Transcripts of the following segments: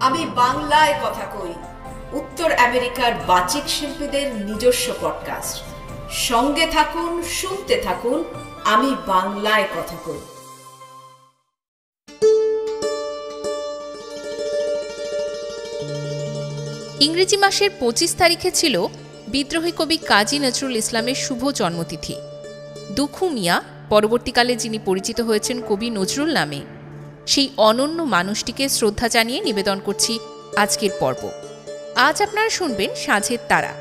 আমি বাংলায় কথা কই। উত্তর আমেরিকার বাচিক শিল্পীদের নিজস্ব পডকাস্ট সঙ্গে থাকুন, শুনতে থাকুন, আমি বাংলায় কথা কই। ইংরেজি মাসের পঁচিশ তারিখে ছিল বিদ্রোহী কবি কাজী নজরুল ইসলামের শুভ জন্মতিথি। দুখু মিয়া, পরবর্তীকালে যিনি পরিচিত হয়েছেন কবি নজরুল নামে। সেই অনন্য মানুষটিকে শ্রদ্ধা জানিয়ে নিবেদন করছি আজকের পর্ব। আজ আপনারা শুনবেন সাঁঝের তারা।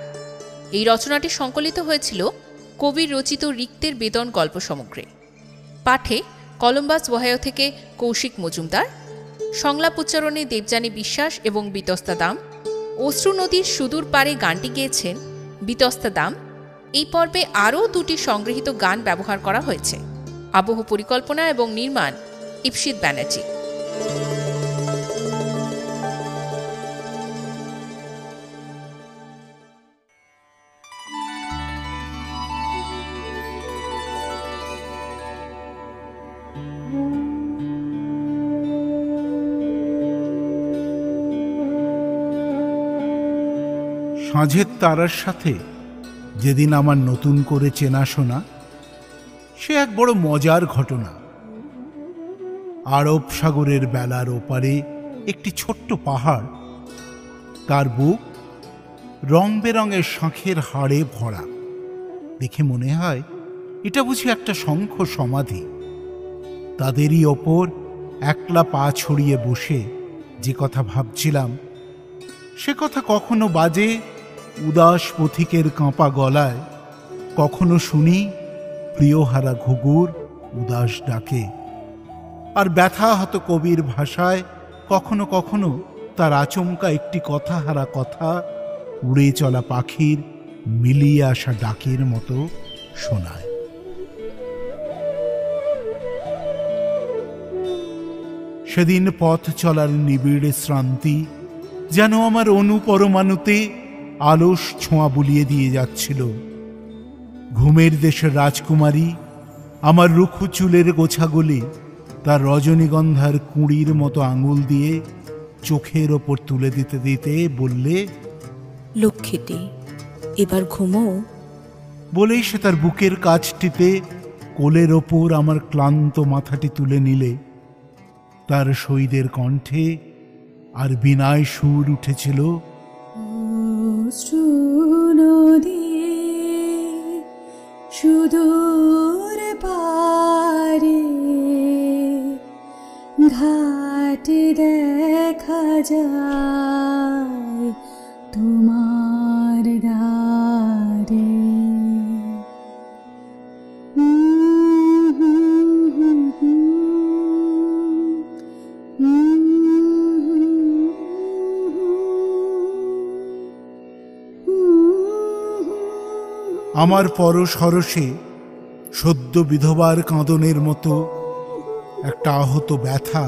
এই রচনাটি সংকলিত হয়েছিল কবির রচিত রিক্তের বেদন গল্প সমগ্রে। পাঠে কলম্বাস ওহায়ো থেকে কৌশিক মজুমদার, সংলাপ উচ্চারণে দেবযানী বিশ্বাস এবং বিতস্তা দাম, অশ্রু নদীর সুদূর পারে গানটি গেয়েছেন বিতস্তা দাম। এই পর্বে আরও দুটি সংগৃহীত গান ব্যবহার করা হয়েছে। আবহ পরিকল্পনা এবং নির্মাণ ইপসিত ব্যানার্জি। সাঁঝের তারার সাথে যেদিন আমার নতুন করে চেনাশোনা সে এক বড় মজার ঘটনা। আরব সাগরের বেলার ওপারে একটি ছোট্ট পাহাড়। তার বুক রং বেরঙের শাঁখের হাড়ে ভরা। দেখে মনে হয় এটা বুঝি একটা শঙ্খ সমাধি। তাদেরই ওপর একলা পা ছড়িয়ে বসে যে কথা ভাবছিলাম, সে কথা কখনো বাজে, উদাস পথিকের কাঁপা গলায়, কখনো শুনি প্রিয়হারা ঘুঘুর উদাস ডাকে। আর ব্যথা হত কবির ভাষায় কখনো কখনো তার আচমকা একটি কথা হারা কথা উড়ে চলা পাখির মিলিয়ে আসা ডাকের মতো শোনায়। সেদিন পথ চলার নিবিড় শ্রান্তি যেন আমার অনুপরমাণুতে আলস ছোঁয়া বুলিয়ে দিয়ে যাচ্ছিল। ঘুমের দেশের রাজকুমারী আমার রুখু চুলের গোছাগুলি তার রজনীগন্ধার কুঁড়ির মতো আঙুল দিয়ে চোখের ওপর তুলে দিতে দিতে বললে লক্ষ্মীটি এবার ঘুমো। বলেই সে তার বুকের কাজটিতে কোলের ওপর আমার ক্লান্ত মাথাটি তুলে নিলে। তার শহীদের কণ্ঠে আর বিনায় সুর উঠেছিল দেখা যায় তোমার দ্বারে। আমার পরশরসে সদ্য বিধবার কাঁদনের মতো একটা আহত ব্যথা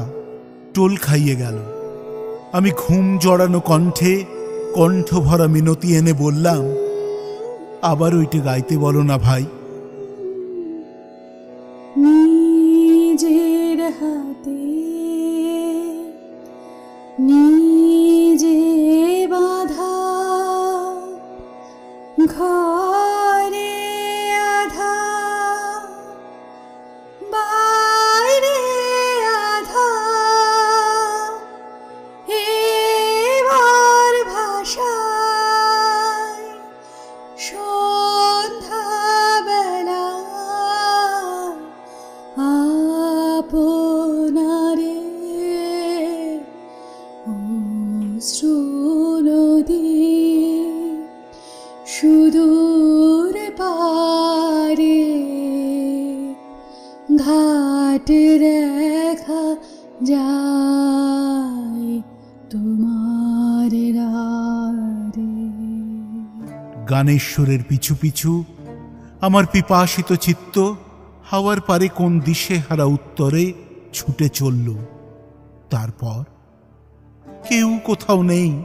টোল খাইয়ে গেল। আমি ঘুম জড়ানো কণ্ঠে কণ্ঠ ভরা মিনতি এনে বললাম, আবার ওইটা গাইতে বলো না ভাই। গানেশ্বরের পিছু পিছু, আমার পিপাসিত চিত্ত হাওয়ার পারে কোন দিশে হারা উত্তরে ছুটে চলল। তারপর কেউ কোথাও নেই,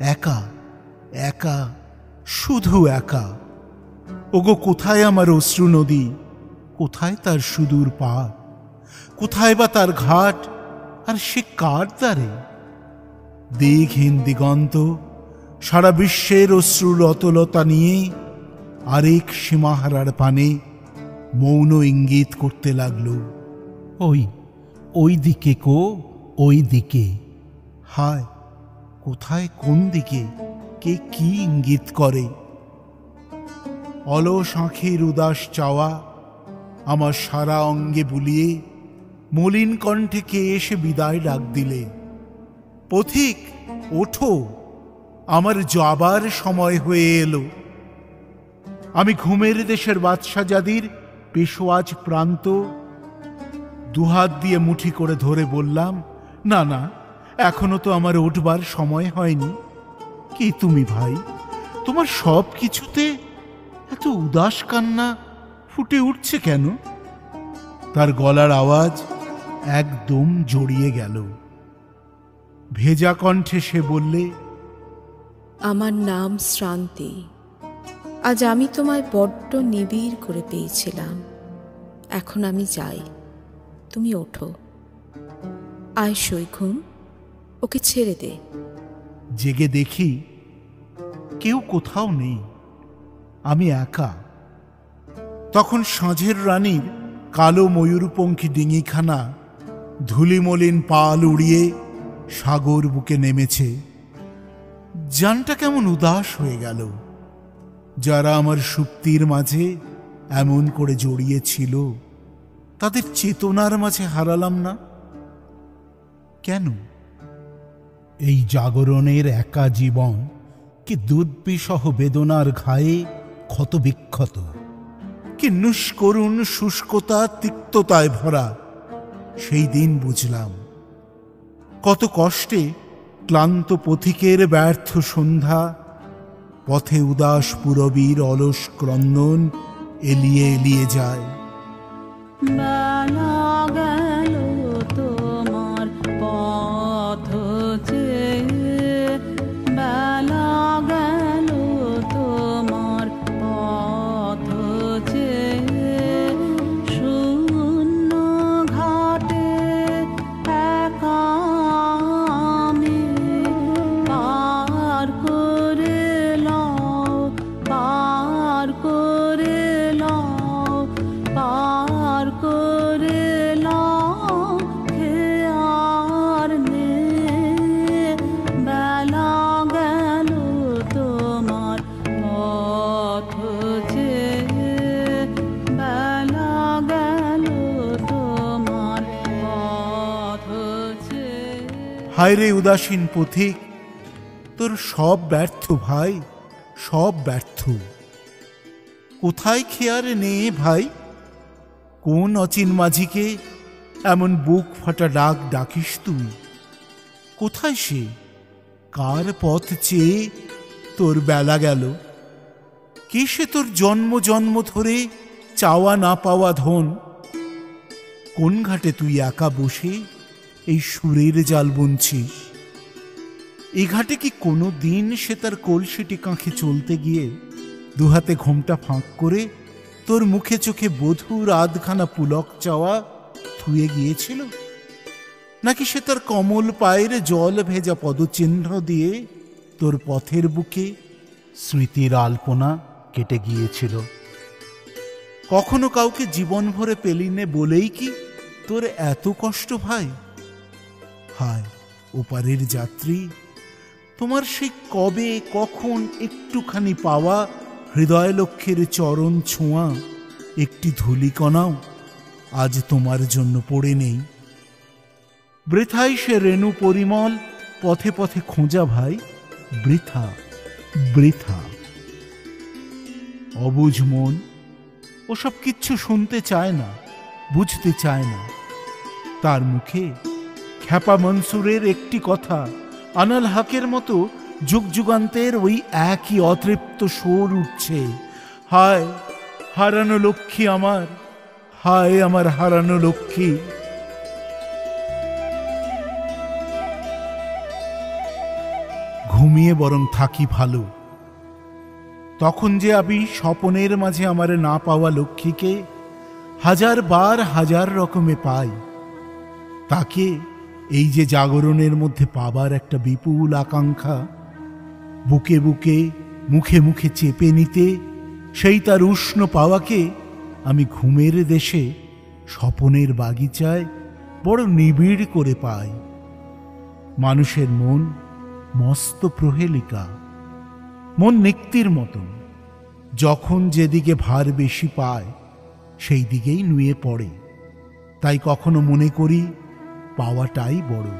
একা একা, শুধু একা। ওগো, কোথায় আমার অশ্রু নদী? কোথায় তার সুদূর পার কোথায় বা তার ঘাট? আর সে কার দ্বারে? দিঘহীন দিগন্ত সারা বিশ্বের অশ্রুর অতলতা নিয়ে আরেক সীমাহারার পানে মৌন ইঙ্গিত করতে লাগল। ওই ওই দিকে কো ওই দিকে। হায় কোথায় কোন দিকে কে কি ইঙ্গিত করে? অলস আঁখের উদাস চাওয়া আমার সারা অঙ্গে বুলিয়ে মলিন কণ্ঠে কে এসে বিদায় ডাক দিলে? পথিক ওঠো। আমার যাবার সময় হয়ে এলো। আমি ঘুমের দেশের বাদশা জাদির পেশোয়াজ প্রান্ত দুহাত দিয়ে মুঠি করে ধরে বললাম, না না, এখনও তো আমার উঠবার সময় হয়নি। কি তুমি ভাই? তোমার সব কিছুতে এত উদাস কান্না ফুটে উঠছে কেন? তার গলার আওয়াজ একদম জড়িয়ে গেল। ভেজা কণ্ঠে সে বললে আমার নাম শ্রান্তি। আজ আমি তোমায় বড্ড নিবিড় করে পেয়েছিলাম। এখন আমি যাই। তুমি ওঠো। আয় সৈঘুম ওকে ছেড়ে দে। জেগে দেখি কেউ কোথাও নেই। আমি একা। তখন সাঁঝের রানীর কালো ময়ূরপঙ্খী ডিঙিখানা ধুলিমলিন পাল উড়িয়ে সাগর বুকে নেমেছে। জানটা কেমন উদাস হয়ে গেল। যারা আমার সুপ্তির মাঝে এমন করে জড়িয়েছিল, তাদের চেতনার মাঝে হারালাম না? কেন? এই জাগরণের একা জীবন কি দুধবিসহ বেদনার ঘায়ে ক্ষত বিক্ষত কি করুণ শুষ্কতা তিক্ততায় ভরা? সেই দিন বুঝলাম। কত কষ্টে ক্লান্ত পথিকের ব্যর্থ সন্ধ্যা পথে উদাস পুরবীর অলস ক্রন্দন এলিয়ে এলিয়ে যায়। হায় রে উদাসীন পথিক, তোর সব ব্যর্থ ভাই, সব ব্যর্থ। কোথায় খেয়ার নে ভাই? কোন অচিন মাঝিকে এমন বুক ফাটা ডাক ডাকিস তুই কোথায় সে? কার পথ চেয়ে তোর বেলা গেল? কে সে তোর জন্ম জন্ম ধরে চাওয়া না পাওয়া ধন? কোন ঘাটে তুই একা বসে এই সুরের জাল বুনছিস এ ঘাটে কি কোনো দিন সে তার কলসিটি কাঁখে চলতে গিয়ে দুহাতে ঘোমটা ফাঁক করে তোর মুখে চোখে বধুর আধখানা পুলক চাওয়া থুয়ে গিয়েছিল? নাকি সে তার কমল পায়ের জল ভেজা পদচিহ্ন দিয়ে তোর পথের বুকে স্মৃতির আলপনা কেটে গিয়েছিল? কখনো কাউকে জীবন ভরে পেলিনে বলেই কি তোর এত কষ্ট ভাই? হায়, ওপারের যাত্রী। তোমার সেই কবে, কখন একটুখানি পাওয়া হৃদয় লক্ষ্যের চরণ ছোঁয়া, একটি ধূলিকণাও আজ তোমার জন্য পড়ে নেই। বৃথাই সে রেণু পরিমল, পথে পথে খোঁজা ভাই, বৃথা বৃথা। অবুঝ মন, ওসব কিচ্ছু শুনতে চায় না, বুঝতে চায় না। তার মুখে খ্যাপা মনসুরের একটি কথা। আনাল হাকের মতো যুগ যুগান্তের ওই একই অতৃপ্ত সুর উঠছে। হায়, হারানো লক্ষ্মী আমার, হায় আমার হারানো লক্ষ্মী। ঘুমিয়ে বরং থাকি ভালো। তখন যে আমি স্বপনের মাঝে আমারে না পাওয়া লক্ষ্মীকে হাজার বার হাজার রকমে পাই, তাকে এই যে জাগরণের মধ্যে পাবার একটা বিপুল আকাঙ্ক্ষা, বুকে বুকে, মুখে মুখে চেপে নিতে, সেই তার উষ্ণ পাওয়াকে আমি ঘুমের দেশে, স্বপনের বাগিচায় বড় নিবিড় করে পাই। মানুষের মন মস্ত প্রহেলিকা, মন নিক্তির মতন। যখন যেদিকে ভার বেশি পায়, সেই দিকেই নুয়ে পড়ে। তাই কখনো মনে করি পাওয়াটাই বড়,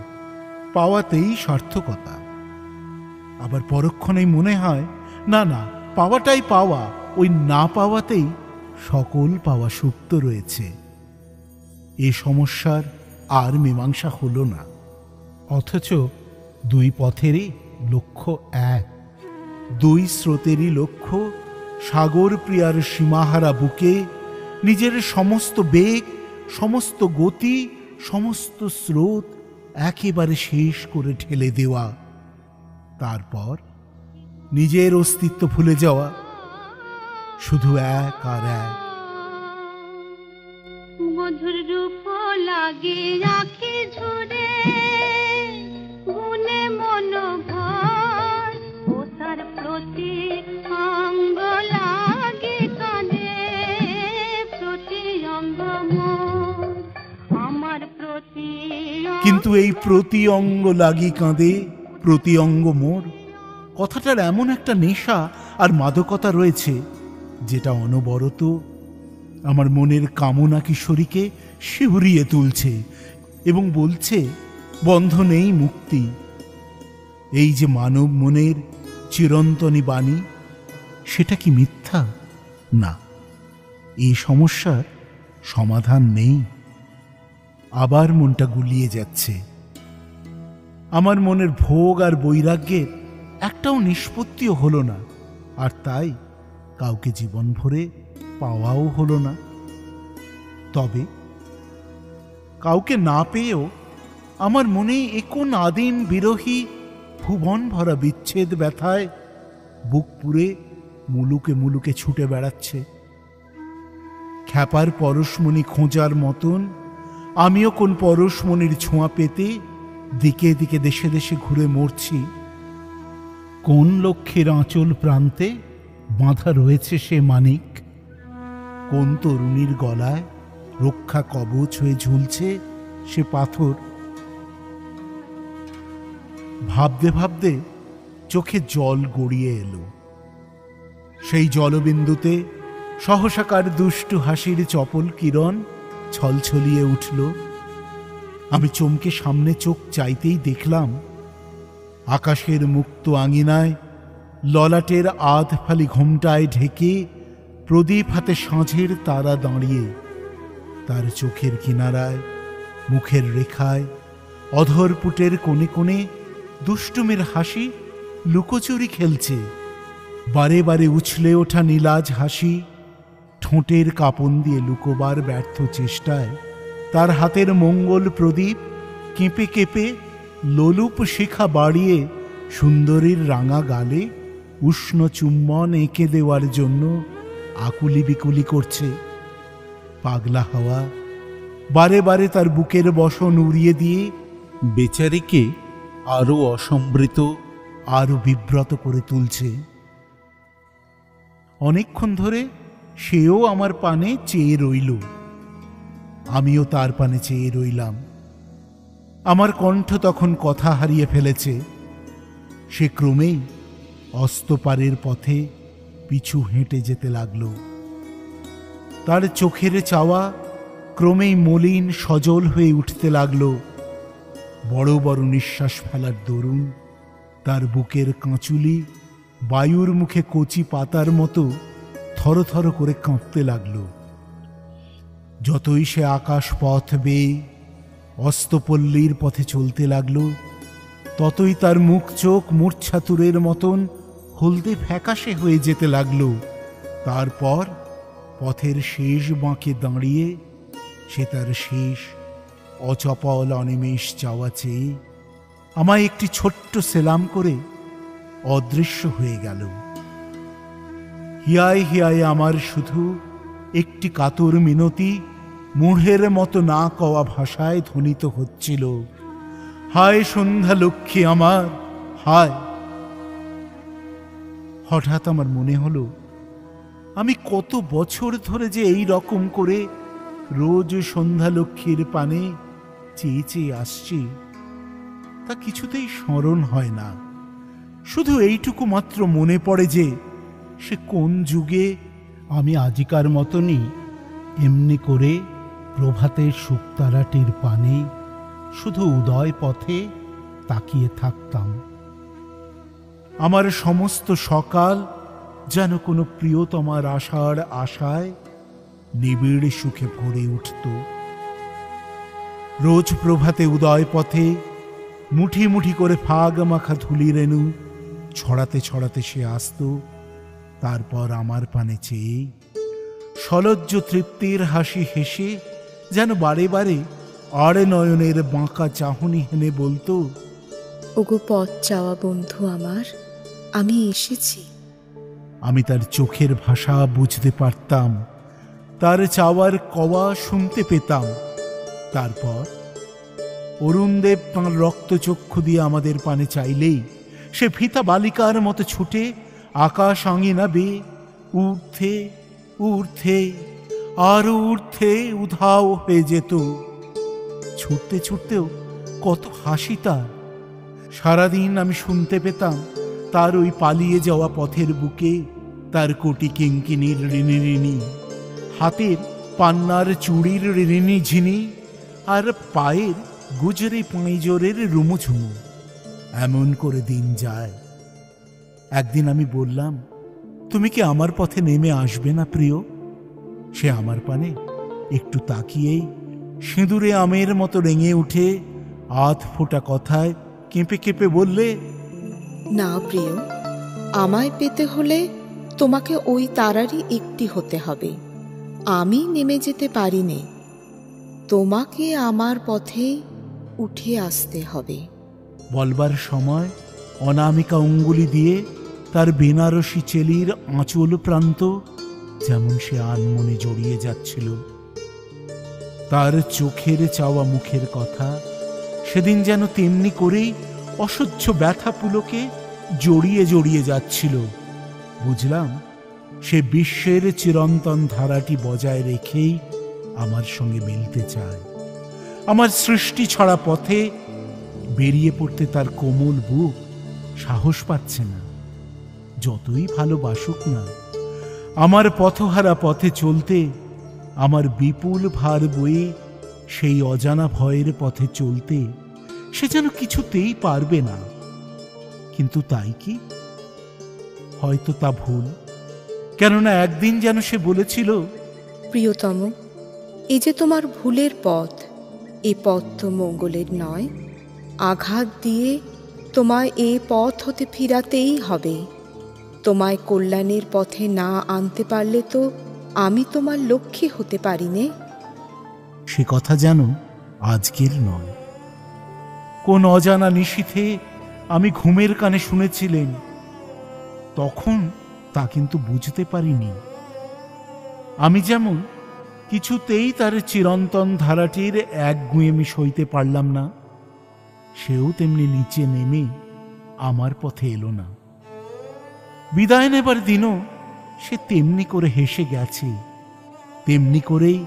পাওয়াতেই সার্থকতা। আবার পরক্ষণেই মনে হয়, না না, পাওয়াটাই পাওয়া, ওই না পাওয়াতেই সকল পাওয়া সুপ্ত রয়েছে। এ সমস্যার আর মীমাংসা হলো না, অথচ দুই পথেরই লক্ষ্য এক, দুই স্রোতেরই লক্ষ্য সাগর প্রিয়ার সীমাহারা বুকে নিজের সমস্ত বেগ, সমস্ত গতি সমস্ত স্রোত একেবারে শেষ করে ঠেলে দেওয়া। তারপর নিজের অস্তিত্ব ভুলে যাওয়া। শুধু এক আর এক। মধুর রূপ লাগে কিন্তু এই প্রতি অঙ্গ লাগি কাঁদে প্রতি অঙ্গ মোর। কথাটার এমন একটা নেশা আর মাদকতা রয়েছে, যেটা অনবরত আমার মনের কামনা কিশোরীকে শিহরিয়ে তুলছে এবং বলছে বন্ধ নেই মুক্তি। এই যে মানব মনের চিরন্তনী বাণী, সেটা কি মিথ্যা? না, এই সমস্যার সমাধান নেই। আবার মনটা গুলিয়ে যাচ্ছে। আমার মনের ভোগ আর বৈরাগ্যের একটাও নিষ্পত্তিও হলো না, আর তাই কাউকে জীবন ভরে পাওয়াও হলো না। তবে কাউকে না পেয়েও আমার মনে একোন আদিম বিরোহী ভুবন ভরা বিচ্ছেদ ব্যথায় বুক পুরে মুলুকে মুলুকে ছুটে বেড়াচ্ছে। খ্যাপার পরশমণি খোঁজার মতন আমিও কোন পরশমণির ছোঁয়া পেতে দিকে দিকে দেশে দেশে ঘুরে মরছি। কোন লক্ষ্যের আঁচল প্রান্তে বাঁধা রয়েছে সে মানিক? কোন তরুণীর গলায় রক্ষা কবচ হয়ে ঝুলছে সে পাথর? ভাবতে ভাবতে চোখে জল গড়িয়ে এলো। সেই জলবিন্দুতে সহসাকার দুষ্টু হাসির চপল কিরণ ছলছলিয়ে উঠল। আমি চমকে সামনে চোখ চাইতেই দেখলাম, আকাশের মুক্ত আঙিনায় ললাটের আধ ফালি ঘোমটায় ঢেকে প্রদীপ হাতে সাঁঝের তারা দাঁড়িয়ে, তার চোখের কিনারায়, মুখের রেখায় অধরপুটের কোণে কোণে দুষ্টুমের হাসি লুকোচুরি খেলছে। বারে বারে উছলে ওঠা নীলাজ হাসি ঠোঁটের কাপন দিয়ে লুকোবার ব্যর্থ চেষ্টায় তার হাতের মঙ্গল প্রদীপ কেঁপে কেঁপে লোলুপ শিখা বাড়িয়ে সুন্দরীর রাঙা গালে উষ্ণ চুম্বন এঁকে দেওয়ার জন্য আকুলি বিকুলি করছে। পাগলা হাওয়া বারে বারে তার বুকের বসন উড়িয়ে দিয়ে বেচারিকে আরও অসম্বৃত আরও বিব্রত করে তুলছে। অনেকক্ষণ ধরে সেও আমার পানে চেয়ে রইল। আমিও তার পানে চেয়ে রইলাম। আমার কণ্ঠ তখন কথা হারিয়ে ফেলেছে। সে ক্রমেই অস্তপারের পথে পিছু হেঁটে যেতে লাগল। তার চোখের চাওয়া ক্রমেই মলিন, সজল হয়ে উঠতে লাগল। বড় বড় নিঃশ্বাস ফেলার দরুন, তার বুকের কাঁচুলি, বায়ুর মুখে কচি পাতার মতো থরথর করে কাঁপতে লাগল। যতই সে আকাশ পথ বেয়ে অস্তপল্লীর পথে চলতে লাগল, ততই তার মুখ চোখ মূর্ছাতুরের মতন হলদে ফ্যাকাশে হয়ে যেতে লাগল। তারপর পথের শেষ বাঁকে দাঁড়িয়ে সে তার শেষ অচপল অনিমেষ চাওয়া চেয়ে আমায় একটি ছোট্ট সেলাম করে অদৃশ্য হয়ে গেল। হিয়ায় হিয়ায় আমার শুধু একটি কাতর মিনতি, মুঢ়ের মতো না কওয়া ভাষায় ধ্বনিত হচ্ছিল। হায় সন্ধ্যা লক্ষ্মী আমার, হায়। হঠাৎ আমার মনে হলো, আমি কত বছর ধরে যে এই রকম করে রোজ সন্ধ্যা লক্ষ্মীর পানে চেয়ে চেয়ে আসছি, তা কিছুতেই স্মরণ হয় না। শুধু এইটুকু মাত্র মনে পড়ে যে সে কোন যুগে? আমি আজিকার মতনই এমনি করে প্রভাতের শুকতারাটির পানে শুধু উদয় পথে তাকিয়ে থাকতাম। আমার সমস্ত সকাল যেন কোনো প্রিয়তমার আশার আশায় নিবিড় সুখে ভরে উঠত। রোজ প্রভাতে উদয় পথে মুঠি মুঠি করে ফাগ মাখা ধুলি রেণু ছড়াতে ছড়াতে সে আসত। তারপর আমার পানে চেয়ে সলজ্জ তৃপ্তির হাসি হেসে যেন বারে বারে আড়ে নয়নের বাঁকা চাহনি হেনে বলতো ওগো পথ চাওয়া বন্ধু আমার আমি এসেছি। আমি তার চোখের ভাষা বুঝতে পারতাম তার চাওয়ার কওয়া শুনতে পেতাম। তারপর অরুণদেব তাঁর রক্তচক্ষু দিয়ে আমাদের পানে চাইলেই সে ফিতা বালিকার মতো ছুটে আকাশ আঙিনা বে ঊর্ধ্বে ঊর্ধ্বে, আরও ঊর্ধ্বে উধাও হয়ে যেত। ছুটতে ছুটতেও কত হাসি তার। সারাদিন আমি শুনতে পেতাম তার ওই পালিয়ে যাওয়া পথের বুকে তার কোটি কিঙ্কিনির ঋণী ঋণী, হাতের পান্নার চুড়ির ঋণী ঝিনি, আর পায়ের গুজরে পাঁইজরের রুমুঝুমু। এমন করে দিন যায়। একদিন আমি বললাম তুমি কি আমার পথে নেমে আসবে না প্রিয়? সে আমার পানে একটু তাকিয়েই সিঁদুরে আমের মতো রেঙে উঠে আধ ফোটা কথায় কেঁপে কেঁপে বললে না প্রিয় আমায় পেতে হলে তোমাকে ওই তারারই একটি হতে হবে। আমি নেমে যেতে পারি নে তোমাকে আমার পথে উঠে আসতে হবে। বলবার সময় অনামিকা অঙ্গুলি দিয়ে তার বেনারসি চেলির আঁচল প্রান্ত যেমন সে আনমনে জড়িয়ে যাচ্ছিল। তার চোখের চাওয়া মুখের কথা সেদিন যেন তেমনি করেই অসহ্য ব্যথা পুলকে জড়িয়ে জড়িয়ে যাচ্ছিল। বুঝলাম, সে বিশ্বের চিরন্তন ধারাটি বজায় রেখেই আমার সঙ্গে মিলতে চায়। আমার সৃষ্টি ছড়া পথে বেরিয়ে পড়তে তার কোমল বুক সাহস পাচ্ছে না। যতই ভালোবাসুক না, আমার পথহারা পথে চলতে, আমার বিপুল ভার বয়ে সেই অজানা ভয়ের পথে চলতে, সে যেন কিছুতেই পারবে না। কিন্তু তাই কি? হয়তো তা ভুল। কেননা একদিন যেন সে বলেছিল, প্রিয়তম এ যে তোমার ভুলের পথ, এ পথ তো মঙ্গলের নয়। আঘাত দিয়ে তোমায় এ পথ হতে ফিরাতেই হবে। তোমায় কল্যাণের পথে না আনতে পারলে তো আমি তোমার লক্ষ্যে হতে পারি নে। সে কথা যেন আজকের নয়। কোন অজানা নিশীথে আমি ঘুমের কানে শুনেছিলেন, তখন তা কিন্তু বুঝতে পারিনি। আমি যেমন কিছুতেই তার চিরন্তন ধারাটির এক গুঁয়েমি সইতে পারলাম না, সেও তেমনি নিচে নেমে আমার পথে এলো না। বিদায় নেবার দিনও সে তেমনি করে হেসে গেছে। তেমনি করেই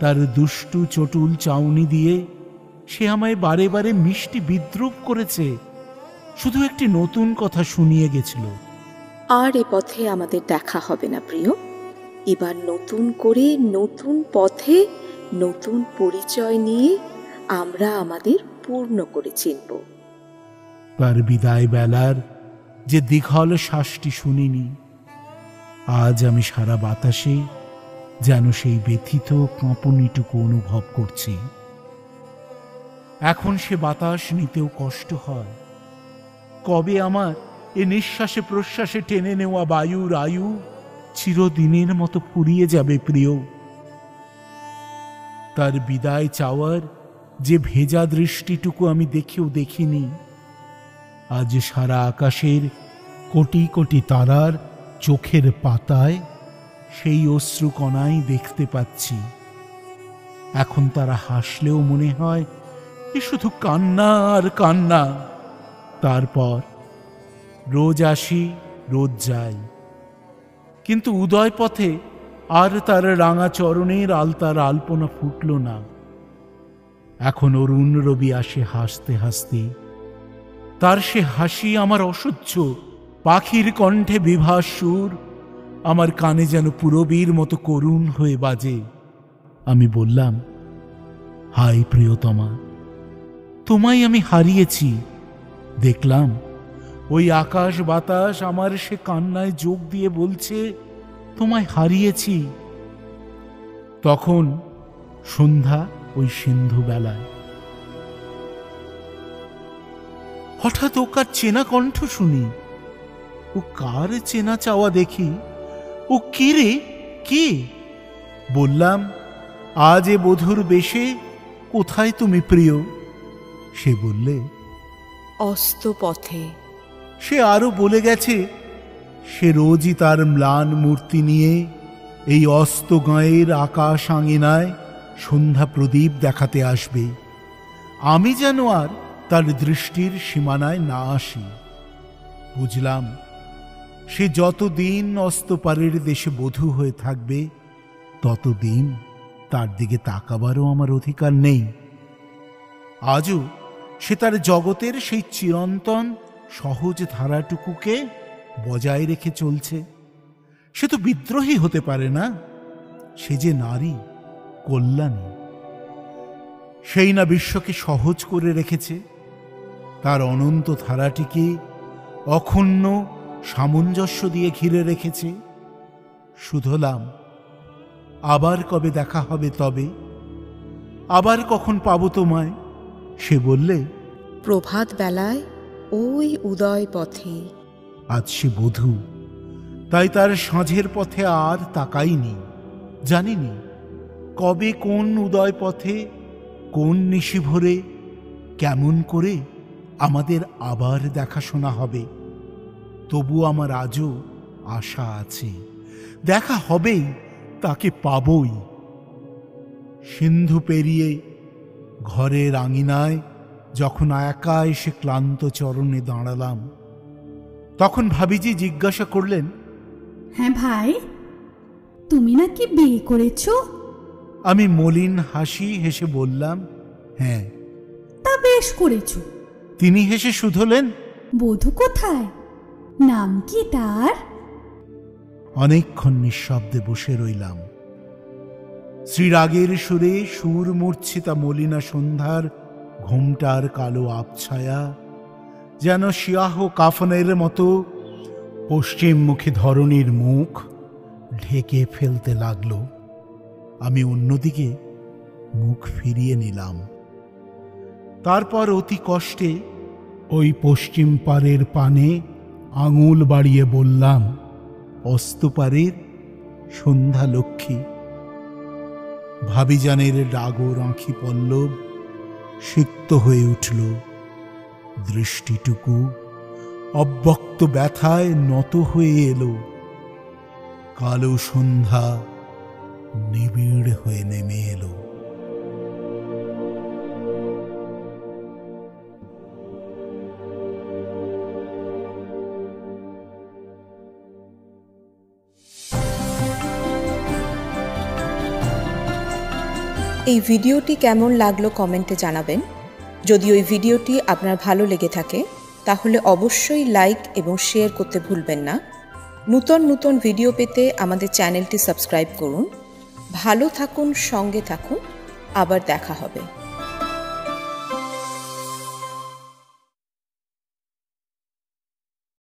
তার দুষ্টু চটুল চাউনি দিয়ে সে আমায় বারে বারে মিষ্টি বিদ্রুপ করেছে। শুধু একটি নতুন কথা শুনিয়ে গেছিল। আর এ পথে আমাদের দেখা হবে না প্রিয়। এবার নতুন করে নতুন পথে নতুন পরিচয় নিয়ে আমরা আমাদের পূর্ণ করে চিনব। তার বিদায় বেলার যে দীঘল শ্বাসটি শুনিনি। আজ আমি সারা বাতাসে যেন সেই ব্যথিত কাঁপনিটুকু অনুভব করছি। এখন সে বাতাস নিতেও কষ্ট হয়। কবে আমার এ নিঃশ্বাসে প্রশ্বাসে টেনে নেওয়া বায়ুর আয়ু চিরদিনের মতো ফুরিয়ে যাবে প্রিয়। তার বিদায় চাওয়ার যে ভেজা দৃষ্টিটুকু আমি দেখেও দেখিনি। আজ সারা আকাশের কোটি কোটি তারার চোখের পাতায় সেই অশ্রুকণাই দেখতে পাচ্ছি। এখন তারা হাসলেও মনে হয় এ শুধু কান্না আর কান্না। তারপর রোজ আসি, রোজ যাই। কিন্তু উদয় পথে আর তার রাঙা চরণের আলতার আলপনা ফুটল না। এখন অরুণ রবি আসে হাসতে হাসতে। তার সে হাসি আমার অসহ্য। পাখির কণ্ঠে বিভাস সুর, আমার কানে যেন পুরবীর মতো করুণ হয়ে বাজে। আমি বললাম, হাই প্রিয়তমা, তোমায় আমি হারিয়েছি। দেখলাম, ওই আকাশ বাতাস আমার সে কান্নায় যোগ দিয়ে বলছে, তোমায় হারিয়েছি। তখন সন্ধ্যা ওই সিন্ধু বেলায়। হঠাৎ ও কার চেনা কণ্ঠ শুনি। ও কার চেনা চাওয়া দেখি? ও কি রে? কে? বললাম আজ এ বধুর বেশে কোথায় তুমি প্রিয়? সে বললে অস্ত পথে। সে আরও বলে গেছে সে রোজই তার ম্লান মূর্তি নিয়ে এই অস্ত গাঁয়ের আকাশ আঙিনায় সন্ধ্যা প্রদীপ দেখাতে আসবে। আমি যেন আর তার দৃষ্টির সীমানায় না আসি। বুঝলাম, সে যতদিন অস্তপারের দেশে বধূ হয়ে থাকবে, ততদিন তার দিকে তাকাবারও আমার অধিকার নেই। আজও সে তার জগতের সেই চিরন্তন, সহজ ধারাটুকুকে বজায় রেখে চলছে। সে তো বিদ্রোহী হতে পারে না, সে যে নারী, কল্যাণী। সেই না বিশ্বকে সহজ করে রেখেছে। তার অনন্ত ধারাটিকে অক্ষুণ্ণ সামঞ্জস্য দিয়ে ঘিরে রেখেছে। শুধলাম আবার কবে দেখা হবে তবে? আবার কখন পাবো তোমায়? সে বললে প্রভাত বেলায় ওই উদয় পথে। আজ সে বধূ তাই তার সাঁঝের পথে আর তাকাইনি জানিনি কবে কোন উদয় পথে কোন নিশি ভরে কেমন করে আমাদের আবার দেখাশোনা হবে। তবু আমার আজও আশা আছে। দেখা হবেই তাকে পাবই। সিন্ধু পেরিয়ে ঘরের আঙিনায় যখন একা এসে ক্লান্ত চরণে দাঁড়ালাম তখন ভাবিজি জিজ্ঞাসা করলেন হ্যাঁ ভাই তুমি নাকি বিয়ে করেছ? আমি মলিন হাসি হেসে বললাম হ্যাঁ। তা বেশ করেছ। তিনি হেসে শুধলেন বধূ কোথায়? নাম কি তার? অনেকক্ষণ নিঃশব্দে বসে রইলাম। শ্রীরাগের সুরে সুর মূর্ছিতা মলিনা সন্ধ্যার ঘোমটার কালো আবছায়া যেন শিয়াহ কাফনের মতো পশ্চিমমুখী ধরনীর মুখ ঢেকে ফেলতে লাগল। আমি অন্যদিকে মুখ ফিরিয়ে নিলাম। তারপর অতি কষ্টে ওই পশ্চিম পারের পানে আঙুল বাড়িয়ে বললাম অস্তপারের সন্ধ্যা লক্ষ্মী। ভাবিজানের ডাগর আঁখি পল্লব সিক্ত হয়ে উঠল। দৃষ্টিটুকু অব্যক্ত ব্যথায় নত হয়ে এলো। কালো সন্ধ্যা নিবিড় হয়ে নেমে এলো। এই ভিডিওটি কেমন লাগল কমেন্টে জানাবেন। যদি ওই ভিডিওটি আপনার ভালো লেগে থাকে, তাহলে অবশ্যই লাইক এবং শেয়ার করতে ভুলবেন না। নূতন নতুন ভিডিও পেতে আমাদের চ্যানেলটি সাবস্ক্রাইব করুন। ভালো থাকুন, সঙ্গে থাকুন। আবার দেখা হবে।